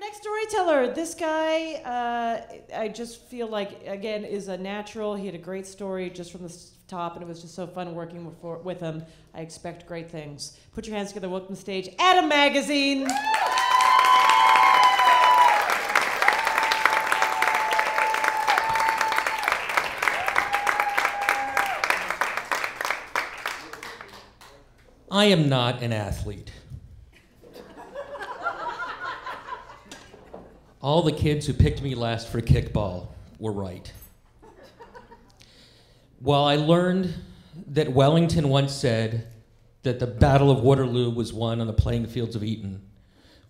next storyteller. This guy, uh, I just feel like, again, is a natural. He had a great story just from the top, and it was just so fun working with, with him. I expect great things. Put your hands together, welcome to stage, Adam Magazine. I am not an athlete. All the kids who picked me last for kickball were right. While I learned that Wellington once said that the Battle of Waterloo was won on the playing fields of Eton,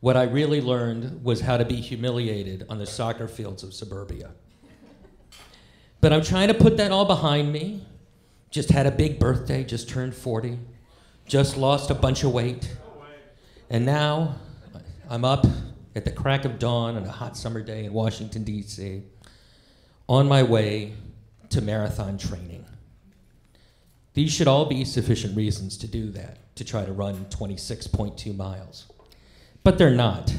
what I really learned was how to be humiliated on the soccer fields of suburbia. But I'm trying to put that all behind me. Just had a big birthday, just turned 40 just lost a bunch of weight. And now I'm up at the crack of dawn on a hot summer day in Washington, D.C., on my way to marathon training. These should all be sufficient reasons to do that, to try to run 26.2 miles. But they're not.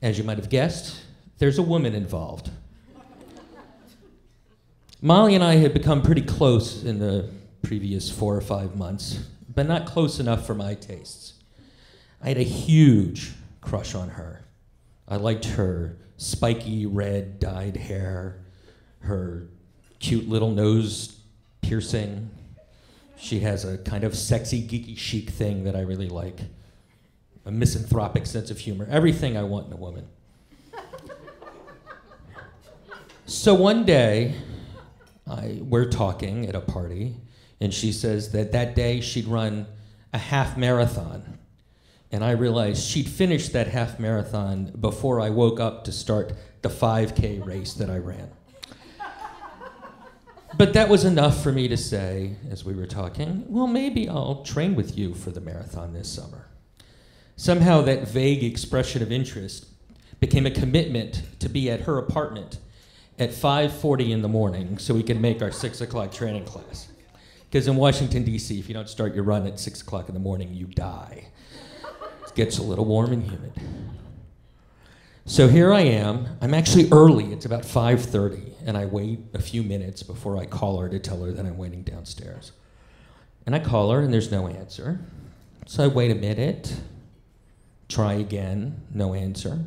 As you might have guessed, there's a woman involved. Molly and I had become pretty close in the previous four or five months but not close enough for my tastes. I had a huge crush on her. I liked her spiky red dyed hair, her cute little nose piercing. She has a kind of sexy, geeky chic thing that I really like. A misanthropic sense of humor. Everything I want in a woman. so one day, I, we're talking at a party, and she says that that day she'd run a half marathon. And I realized she'd finished that half marathon before I woke up to start the 5K race that I ran. But that was enough for me to say, as we were talking, well, maybe I'll train with you for the marathon this summer. Somehow that vague expression of interest became a commitment to be at her apartment at 5.40 in the morning so we could make our 6 o'clock training class. Because in Washington, D.C., if you don't start your run at 6 o'clock in the morning, you die. Gets a little warm and humid. So here I am. I'm actually early. It's about 5:30, and I wait a few minutes before I call her to tell her that I'm waiting downstairs. And I call her, and there's no answer. So I wait a minute. Try again, no answer.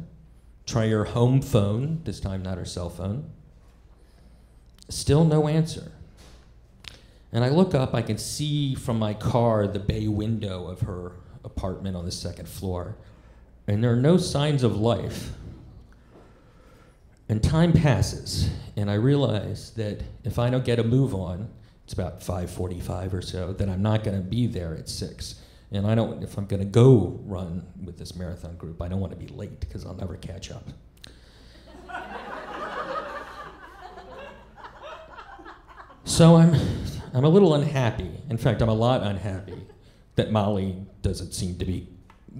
Try her home phone, this time not her cell phone. Still no answer. And I look up, I can see from my car the bay window of her apartment on the second floor, and there are no signs of life. And time passes, and I realize that if I don't get a move on, it's about 5:45 or so, that I'm not going to be there at 6. And I don't if I'm going to go run with this marathon group, I don't want to be late because I'll never catch up. so I'm I'm a little unhappy. In fact, I'm a lot unhappy that Molly doesn't seem to be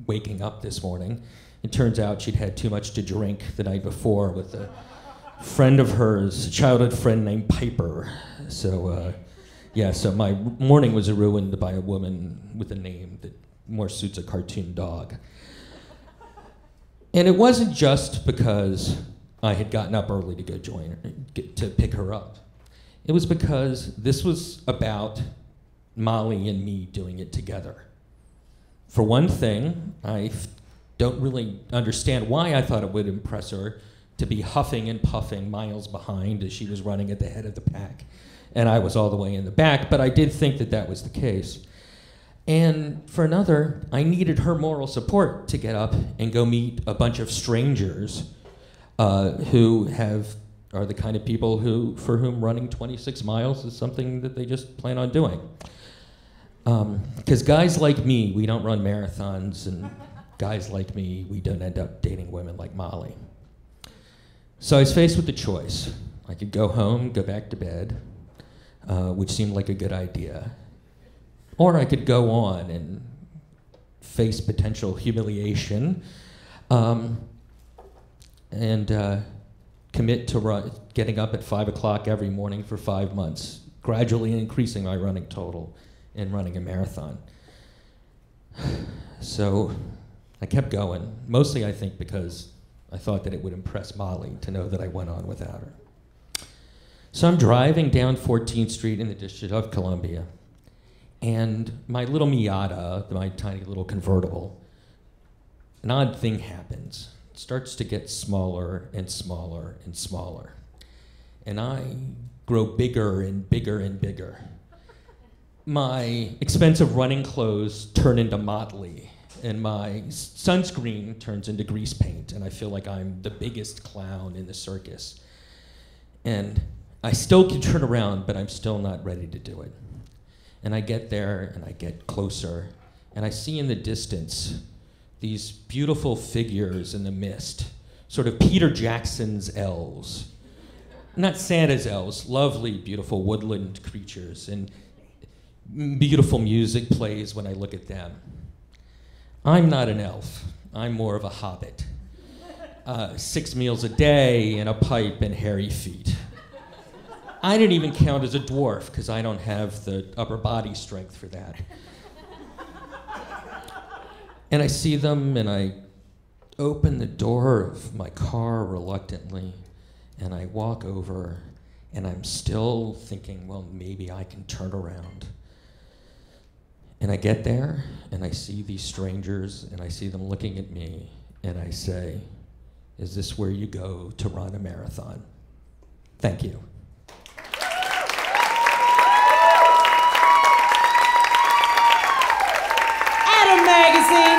waking up this morning. It turns out she'd had too much to drink the night before with a friend of hers, a childhood friend named Piper. So, uh, yeah, so my morning was ruined by a woman with a name that more suits a cartoon dog. And it wasn't just because I had gotten up early to go join her, to pick her up. It was because this was about Molly and me doing it together. For one thing, I f- don't really understand why I thought it would impress her to be huffing and puffing miles behind as she was running at the head of the pack. And I was all the way in the back, but I did think that that was the case. And for another, I needed her moral support to get up and go meet a bunch of strangers uh, who have are the kind of people who for whom running 26 miles is something that they just plan on doing. Because um, guys like me, we don't run marathons, and guys like me, we don't end up dating women like Molly. So I was faced with the choice. I could go home, go back to bed, uh, which seemed like a good idea. Or I could go on and face potential humiliation um, and uh, commit to run, getting up at 5 o'clock every morning for five months, gradually increasing my running total and running a marathon. So I kept going, mostly I think because I thought that it would impress Molly to know that I went on without her. So I'm driving down 14th Street in the District of Columbia, and my little Miata, my tiny little convertible, an odd thing happens. It starts to get smaller and smaller and smaller. And I grow bigger and bigger and bigger. My expensive running clothes turn into motley, and my sunscreen turns into grease paint, and I feel like I'm the biggest clown in the circus. And I still can turn around, but I'm still not ready to do it. And I get there, and I get closer, and I see in the distance these beautiful figures in the mist, sort of Peter Jackson's elves. Not Santa's elves, lovely, beautiful woodland creatures, and beautiful music plays when I look at them. I'm not an elf, I'm more of a hobbit. Uh, six meals a day and a pipe and hairy feet. I didn't even count as a dwarf because I don't have the upper body strength for that. And I see them and I open the door of my car reluctantly and I walk over and I'm still thinking, well, maybe I can turn around. And I get there and I see these strangers and I see them looking at me and I say, Is this where you go to run a marathon? Thank you. Adam Magazine.